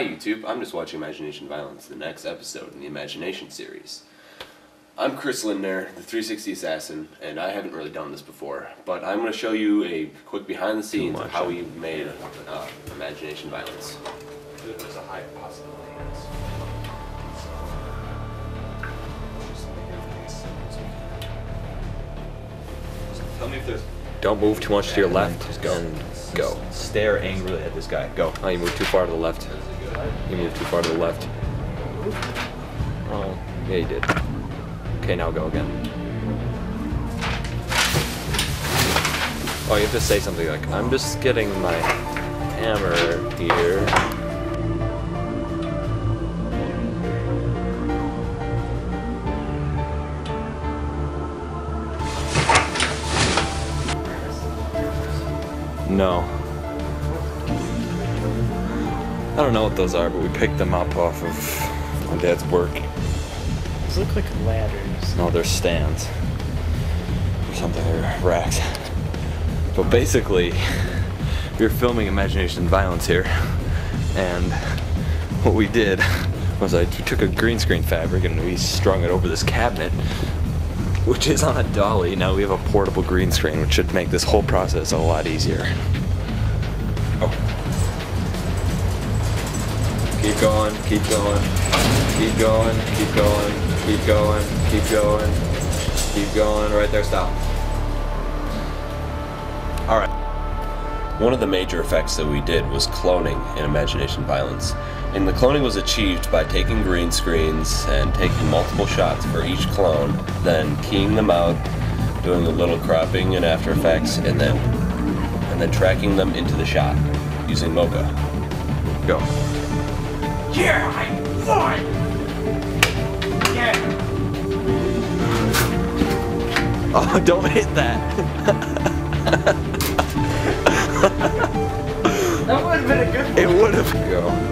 Hi YouTube, I'm just watching Imagination Violence, the next episode in the Imagination series. I'm Chris Lindner, the 360 Assassin, and I haven't really done this before, but I'm going to show you a quick behind the scenes of how we made uh, Imagination Violence. There's a high possibility. Tell me if there's. Don't move too much to your left. Just go. And go. Stare angrily at this guy. Go. Oh, you moved too far to the left. You moved too far to the left. Oh, yeah, you did. Okay, now go again. Oh, you have to say something like, I'm just getting my hammer here. No. Don't know what those are, but we picked them up off of my dad's work. Those look like ladders. No, they're stands. Or something, or racks. But basically, we were filming Imagination Violence here, and what we did was I took a green screen fabric and we strung it over this cabinet, which is on a dolly. Now we have a portable green screen, which should make this whole process a lot easier. Oh. Keep going, keep going, keep going, keep going, keep going, keep going, keep going, right there, stop. Alright. One of the major effects that we did was cloning in Imagination Violence. And the cloning was achieved by taking green screens and taking multiple shots for each clone, then keying them out, doing a little cropping in After Effects, and then and then tracking them into the shot using Mocha. Go. Yeah, I won! Yeah! Oh, don't hit that. That would have been a good It would have. Go.